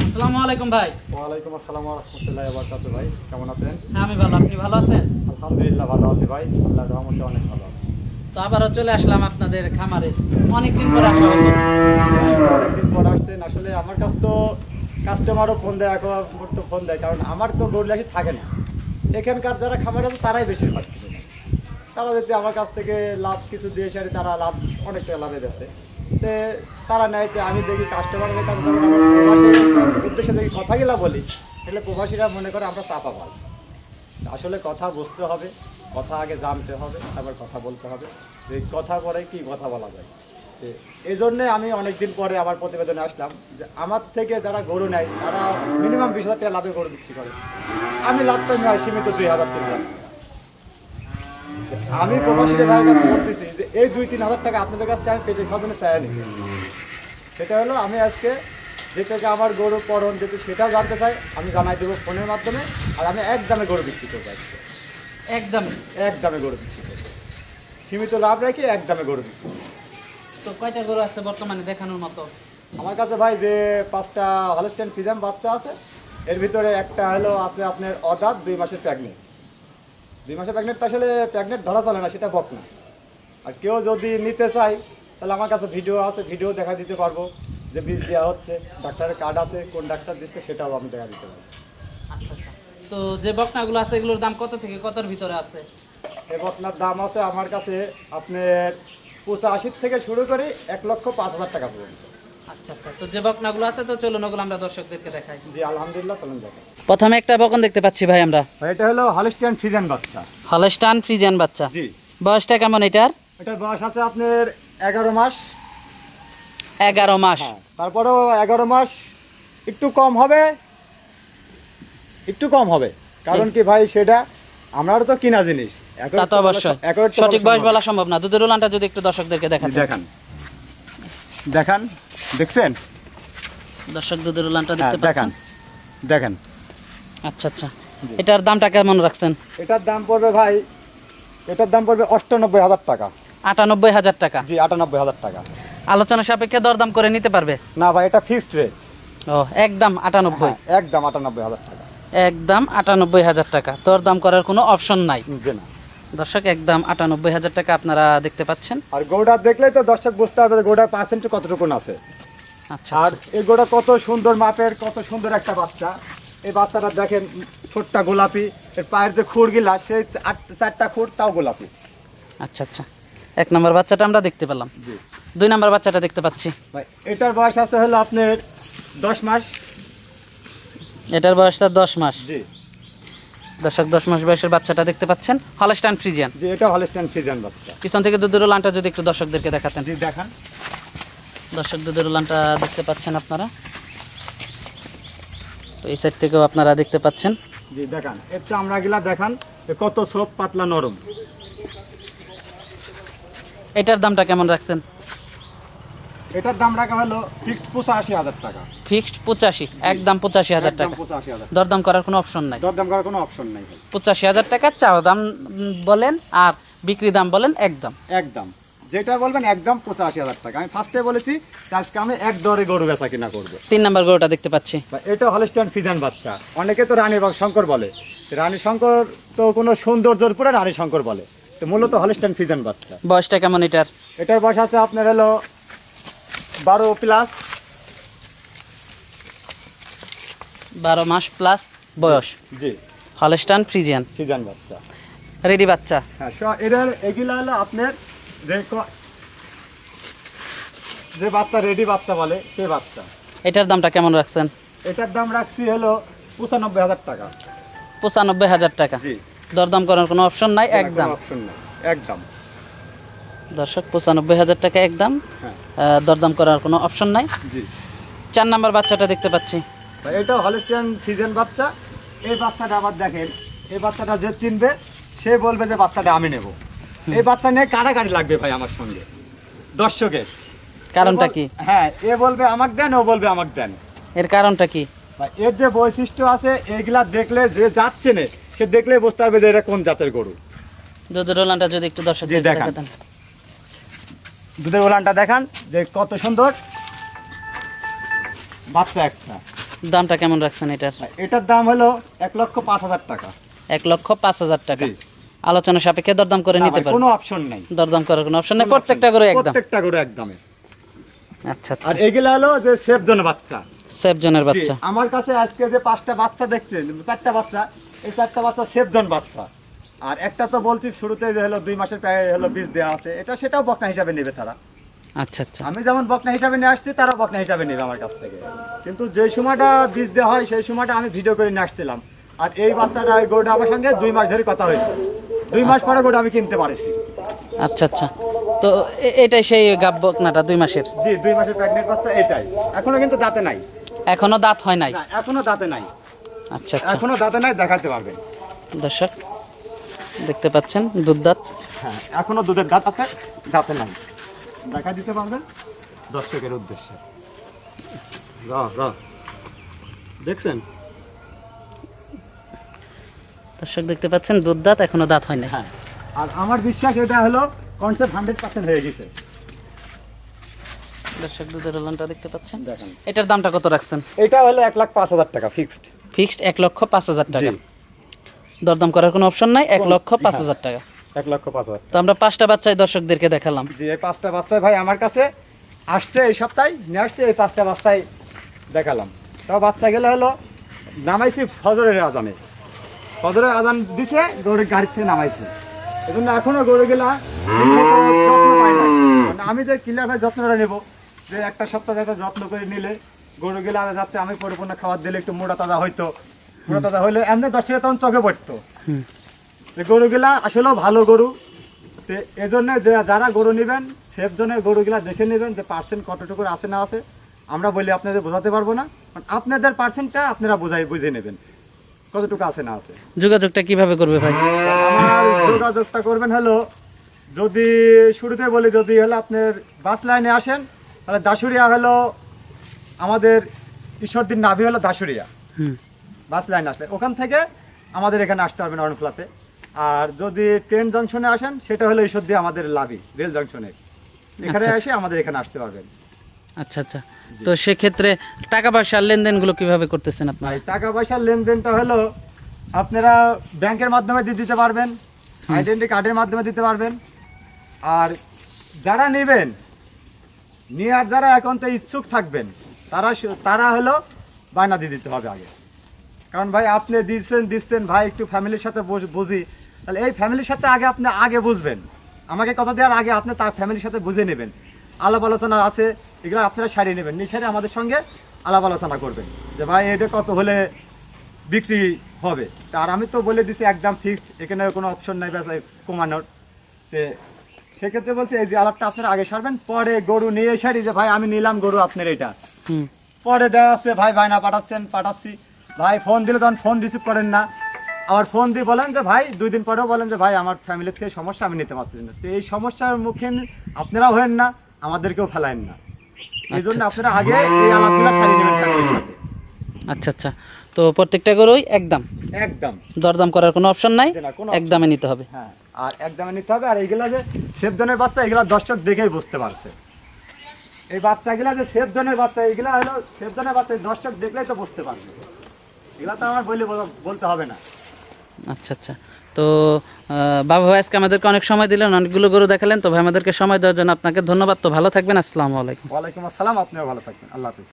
আসসালামু আলাইকুম ভাই। আসসালাম রহমতুল্লাহ বারকাত ভাই কেমন আছেন? হ্যাঁ আমি ভালো আপনি ভালো আছেন? আলহামদুলিল্লাহ ভালো আছি ভাই রহমতে অনেক ভালো আছি। তো আবারও চলে আসলাম আপনাদের খামারে। অনেকদিন পরে আসা হলো। অনেকদিন পর আসছেন আসলে আমার কাছ তো কাস্টমারও ফোন দেয় এখন তো ফোন দেয় কারণ আমার তো গরু লাখি থাকে না। এখানকার যারা খামার আছে তারাই বেশিরভাগ তারা যদি আমার কাছ থেকে লাভ কিছু দিয়ে সারি তারা লাভ অনেক টাকা লাভে দিচ্ছে তারা নেয় আমি দেখি কাস্টমারের কাছে যখন আমরা প্রবাসীর উদ্দেশ্যে দেখি কথাগুলা বলি, তাহলে প্রবাসীরা মনে করে আমরা চাপা পাল আসলে কথা বুঝতে হবে, কথা আগে জানতে হবে, তারপর কথা বলতে হবে। যে কথা পরে কি কথা বলা যায়। এই জন্যে আমি অনেকদিন পরে আমার প্রতিবেদনে আসলাম যে আমার থেকে যারা গরু নেয়, তারা মিনিমাম বিশ হাজার টাকা লাভে গরু বিক্রি করে। আমি লাস্ট টাইম সীমিত দুই হাজার টাকা। আমি প্রবাসীদের ভাইয়ের কাছে বলতেছি যে এই দুই তিন হাজার টাকা আপনাদের কাছ থেকে আমি পেটের খাজনে চাই নি। সেটা হলো আমি আজকে যেটাকে আমার গরু পরন যেতে সেটাও জানতে চাই আমি জানাই দেবো ফোনের মাধ্যমে আর আমি এক দামে গরু বিক্রি করব আজকে। একদম এক দামে গরু বিক্রি করব। সীমিত লাভ রেখে এক দামে গরু বিক্রি তো কয়টা গরু আছে বর্তমানে দেখানোর মতো? আমার কাছে ভাই যে পাঁচটা হলস্টেন ফিজাম বাচ্চা আছে এর ভিতরে একটা হলো আছে আপনার অদাত দুই মাসের প্রেগনেন্ট দুই মাসের প্রেগনেন্ট আসলে প্যাগনেট ধরা চলে না সেটা বক না। আর কেউ যদি নিতে চায় তাহলে আমার কাছে ভিডিও আছে ভিডিও দেখা দিতে পারব যে বীজ দেওয়া হচ্ছে ডাক্তারের কার্ড আছে কোন ডাক্তার দিচ্ছে সেটাও আমি দেখা দিতে পারব। আচ্ছা আচ্ছা। তো যে বকনাগুলো আছে এগুলোর দাম কত থেকে কতর ভিতরে আছে? এ বকনার দাম আছে আমার কাছে আপনার পঁচাশি থেকে শুরু করে এক লক্ষ পাঁচ হাজার টাকা পর্যন্ত। আচ্ছা আচ্ছা। তো যে বকনাগুলো আছে তো চলুন ওগুলো আমরা দর্শকদেরকে দেখাই। জি আলহামদুলিল্লাহ চলুন দেখেন প্রথমে একটা বকন দেখতে পাচ্ছি ভাই আমরা। এটা হলো বাচ্চা। ফ্রিজিয়ান বাচ্চা। জি। বয়সটা কেমন এটার? এটার বয়স আছে আপনার এগারো মাস। এগারো মাস। হ্যাঁ, তারপরেও মাস একটু কম হবে। একটু কম হবে। কারণ কি ভাই সেটা আমারও তো কিনা জিনিস। তা তো অবশ্যই। সঠিক বয়স বলা সম্ভব না। দুধের উলানটা যদি একটু দর্শকদেরকে না। দেখাতে। দেখান। দেখান দেখছেন? দর্শক দুধের উলানটা হ্যাঁ দেখতে দেখান পাচ্ছেন? দেখেন আচ্ছা আচ্ছা। এটার দামটা কেমন রাখছেন? এটার দাম পড়বে ভাই এটার দাম পড়বে অষ্টানব্বই হাজার টাকা। আটানব্বই হাজার টাকা? জি আটানব্বই হাজার টাকা। আলোচনা সাপেক্ষে দরদাম করে নিতে পারবে? না ভাই এটা ফিক্সড রেট ও একদম আটানব্বই। একদম আটানব্বই হাজার টাকা। একদম আটানব্বই হাজার টাকা। দরদাম করার কোনো অপশন নাই? না। দর্শক একদম আটানব্বই হাজার টাকা আপনারা দেখতে পাচ্ছেন। আর গোটা দেখলেই তো দর্শক বুঝতে পারবে যে গোটার পার্সেন্ট কতটুকু আছে। আচ্ছা আর এই গোটা কত সুন্দর মাপের কত সুন্দর একটা বাচ্চা। এই বাচ্চাটা দেখেন ছোট্টা গোলাপি। এর পায়ের যে খুঁড়গুলা সেই আট- চারটা খুঁড় তাও গোলাপি। আচ্ছা আচ্ছা। এক নম্বর বাচ্চাটা আমরা দেখতে পেলাম। জি। দুই নম্বর বাচ্চাটা দেখতে পাচ্ছি। ভাই এটার বয়স আছে হলো আপনার দশ মাস। এটার বয়সটা দশ মাস। জি। দর্শক দশ মাস বয়সের বাচ্চাটা দেখতে পাচ্ছেন হলস্টান ফ্রিজিয়ান। জি এটা হলস্টাইন ফ্রিজিয়ান বাচ্চা। পিছন থেকে দুধের উলানটা যদি একটু দর্শকদেরকে দেখাতেন। জি দেখান। দর্শক দুধের উলানটা দেখতে পাচ্ছেন আপনারা। তো এই সাইড থেকেও আপনারা দেখতে পাচ্ছেন। জি দেখান। এর চামড়াগুলা দেখান কত সব পাতলা নরম। এটার দামটা কেমন রাখছেন? এটার দাম রাখা হলো ফিক্সড পঁচাশি হাজার টাকা। ফিক্সড পঁচাশি একদম পঁচাশি হাজার টাকা। দরদাম করার কোনো অপশন নাই। দরদাম করার কোনো অপশন নাই পঁচাশি হাজার টাকা চাওয়া দাম বলেন আর বিক্রি দাম বলেন একদম। একদম। যেটা বলবেন একদম পঁচাশি হাজার টাকা। আমি ফার্স্টে বলেছি আজকে আমি এক দরে গরু বেচা কিনা করব। তিন নম্বর গরুটা দেখতে পাচ্ছি। এটা হলস্টাইন ফিজান বাচ্চা অনেকে তো রানী শঙ্কর বলে। রানী শঙ্কর তো কোনো সৌন্দর্যর পরে রানী শঙ্কর বলে। তো মূলত হলস্টাইন ফিজান বাচ্চা বয়সটা কেমন এটার? এটার বয়স আছে আপনার হলো বারো প্লাস বারো মাস প্লাস বয়স। জি। হলস্টান ফ্রিজিয়ান ফিজান বাচ্চা। রেডি বাচ্চা। হ্যাঁ এটার এগুলা হলো আপনার যে যে বাচ্চা রেডি বাচ্চা বলে সে বাচ্চা। এটার দামটা কেমন রাখছেন? এটার দাম রাখছি হলো পঁচানব্বই হাজার টাকা। পঁচানব্বই হাজার টাকা। জি। দরদাম করার কোনো অপশন নাই একদম। অপশন নাই। একদম। দর্শক পঁচানব্বই হাজার টাকা একদম হ্যাঁ। দরদাম করার কোনো অপশন নাই। চার নাম্বার বাচ্চাটা দেখতে পাচ্ছি। এটা হলিস্টিয়ান ফিজেন বাচ্চা। এই বাচ্চাটা আবার দেখেন এই বাচ্চাটা যে চিনবে সে বলবে যে বাচ্চাটা আমি নেব। এই বাচ্চা নিয়ে কারা কারাকারি লাগবে ভাই আমার সঙ্গে। দর্শকের। কারণটা কি? হ্যাঁ এ বলবে আমাকে দেন ও বলবে আমাকে দেন। এর কারণটা কি? ভাই এর যে বৈশিষ্ট্য আছে এইগুলা দেখলে যে যাচ্ছে না সে দেখলে বুঝতে পারবে যে এটা কোন জাতের গরু। দুধের রোলানটা যদি একটু দর্শক। দেখাতেন। দুধের ওলানটা দেখান যে কত সুন্দর। বাচ্চা একটা। দামটা কেমন রাখছেন এটার? এটার দাম হলো এক লক্ষ পাঁচ হাজার টাকা। এক লক্ষ পাঁচ হাজার টাকা। আলোচনা সাপেক্ষে দরদাম করে নিতে পারেন কোনো অপশন নাই। দরদাম করার কোনো অপশন নেই প্রত্যেকটা করে একদম। প্রত্যেকটা করে একদমে আচ্ছা আচ্ছা। আর এগুলা হলো যে সেফ জনের বাচ্চা। সেফ জনের বাচ্চা। আমার কাছে আজকে যে পাঁচটা বাচ্চা দেখছেন চারটা বাচ্চা এই চারটা বাচ্চা সেফ জন বাচ্চা। আর একটা তো বলছি শুরুতে যে হলো দুই মাসের হলো বীজ দেওয়া আছে। এটা সেটাও বকনা হিসাবে নেবে তারা। আচ্ছা আচ্ছা। আমি যেমন বকনা হিসাবে নিয়ে আসছি তারা বকনা হিসাবে নেবে আমার কাছ থেকে। কিন্তু যে সময়টা বীজ দেওয়া হয় সেই সময়টা আমি ভিডিও করে নিয়ে আসছিলাম। আর এই বাচ্চাটা ওই গরুটা আমার সঙ্গে দুই মাস ধরে কথা হয়েছে। দুই মাস পরে গরু আমি কিনতে পারছি। আচ্ছা আচ্ছা। তো এটাই সেই গাব বকনাটা দুই মাসের? জি দুই মাসের প্রেগনেন্ট বাচ্চা এটাই। এখনও কিন্তু দাঁতে নাই। এখনও দাঁত হয় নাই? এখনও দাঁতে নাই। আচ্ছা আচ্ছা। এখনও দাঁতে নাই দেখাতে পারবেন। দর্শক দেখতে পাচ্ছেন দুধ দাঁত। হ্যাঁ এখনও দুধের দাঁত আছে দাঁতে নাই। দেখা দিতে পারবেন? দর্শকের উদ্দেশ্যে। র র। দেখছেন? দর্শক দেখতে পাচ্ছেন দুধ দাঁত এখনও দাঁত হয় নাই। হ্যাঁ আর আমার বিশ্বাস এটা হলো কনসেপ্ট হান্ড্রেড পার্সেন্ট হয়ে গেছে। দর্শক দুধের ওলানটা দেখতে পাচ্ছেন। দেখেন। এটার দামটা কত রাখছেন? এটা হলো এক লাখ পাঁচ হাজার টাকা ফিক্সড ফিক্সড এক লক্ষ পাঁচ হাজার টাকা। দরদাম করার কোনো অপশন নাই এক লক্ষ পাঁচ হ্যাঁ। হাজার টাকা। এক লক্ষ পাঁচ হাজার তো আমরা পাঁচটা বাচ্চায় দর্শকদেরকে দেখালাম। জি এই পাঁচটা বাচ্চায় ভাই আমার কাছে আসছে এই সপ্তাহে নিয়ে আসছে এই পাঁচটা বাচ্চায় দেখালাম। তাও বাচ্চা গেলে হলো নামাইছি ফজরের আজানে। ফজরের আজান দিছে গরুর গাড়ির থেকে নামাইছি। এই জন্য এখনও গরু গেলা যত্ন পাই না মানে আমি যে কিলার ভাই যত্নটা নেব যে একটা সপ্তাহ যাতে যত্ন করে নিলে গরু গেলে যাচ্ছে আমি পরিপূর্ণ খাবার দিলে একটু মোটা তাজা হইতো। মোটা তাজা হইলে এমনি দশ টাকা তখন চোখে পড়তো। যে গরুগুলা আসলেও ভালো গরু। তো এজন্য যারা গরু নেবেন সেফ জনের গরুগুলা দেখে নেবেন যে পার্সেন্ট কতটুকু আছে না আছে। আমরা বলি আপনাদের বোঝাতে পারব না আপনাদের পার্সেন্টটা আপনারা বোঝাই বুঝে নেবেন কতটুকু আছে না আছে। যোগাযোগটা কীভাবে করবে ভাই? আমার যোগাযোগটা করবেন হলো যদি শুরুতে বলি যদি হলো আপনার বাস লাইনে আসেন তাহলে দাসুরিয়া হলো আমাদের ঈশ্বরদীর নাভি হলো দাসুরিয়া হুম। বাস লাইন আসলে ওখান থেকে আমাদের এখানে আসতে পারবেন অরণখোলাতে। আর যদি ট্রেন জংশনে আসেন সেটা হলো ঈশ্বর দিয়ে আমাদের লাভি রেল জংশনে। এখানে আচ্ছা। এসে আমাদের এখানে আসতে পারবেন। আচ্ছা আচ্ছা। তো সেক্ষেত্রে টাকা পয়সার লেনদেনগুলো কীভাবে করতেছেন আপনারা? টাকা পয়সার লেনদেনটা হলো আপনারা ব্যাংকের মাধ্যমে দিয়ে দিতে পারবেন আইডেন্টি কার্ডের মাধ্যমে দিতে পারবেন। আর যারা নেবেন নেওয়ার যারা এখন তো ইচ্ছুক থাকবেন তারা তারা হলো বায়না দিয়ে দিতে হবে আগে। কারণ ভাই আপনি দিচ্ছেন দিচ্ছেন ভাই একটু ফ্যামিলির সাথে বুঝি। তাহলে এই ফ্যামিলির সাথে আগে আপনি আগে বুঝবেন। আমাকে কথা দেওয়ার আগে আপনি তার ফ্যামিলির সাথে বুঝে নেবেন। আলাপ আলোচনা আছে এগুলো আপনারা সারিয়ে নেবেন। সারিয়ে আমাদের সঙ্গে আলাপ আলোচনা করবেন। যে ভাই এটা কত হলে বিক্রি হবে? আর আমি তো বলে দিছি একদম ফিক্সড এখানে কোনো অপশন নাই ব্যাস কমানোর। তে সেক্ষেত্রে বলছি এই যে আলাপটা আপনারা আগে সারবেন পরে গরু নিয়ে সারি। যে ভাই আমি নিলাম গরু আপনার এটা। পরে দেওয়া আছে ভাই ভাই না পাঠাচ্ছেন পাঠাচ্ছি। ভাই ফোন দিলে তখন ফোন রিসিভ করেন না। আবার ফোন দিয়ে বলেন যে ভাই দুই দিন পরেও বলেন যে ভাই আমার ফ্যামিলির থেকে সমস্যা আমি নিতে পারছি না। তো এই সমস্যার মুখে আপনারাও হেন না আমাদেরকেও ফেলায়েন না। এই জন্য আচ্ছা, আপনারা আগে এই আলাপগুলো সারিয়ে নেবেন ফ্যামিলির সাথে। আচ্ছা আচ্ছা। তো প্রত্যেকটা গরুই একদম একদম। দরদাম করার কোনো অপশন নাই? একদমে নিতে হবে। হ্যাঁ আর একদমে নিতে হবে। আর এইগুলা যে সেফ জনের বাচ্চা এগুলা দর্শক দেখেই বুঝতে পারছে। এই বাচ্চাগুলা যে সেফ জনের বাচ্চা এগুলা হলো সেফ জনের বাচ্চা দর্শক দেখলেই তো বুঝতে পারবে। এগুলা তো আমার বলে বলতে হবে না। আচ্ছা আচ্ছা। তো বাবা ভাই আজকে আমাদেরকে অনেক সময় দিলেন অনেকগুলো গরু দেখালেন তো ভাই আমাদেরকে সময় দেওয়ার জন্য আপনাকে ধন্যবাদ। তো ভালো থাকবেন আসসালামু আলাইকুম। ওয়ালাইকুম আসসালাম আপনিও ভালো থাকবেন। আল্লাহ হাফিজ।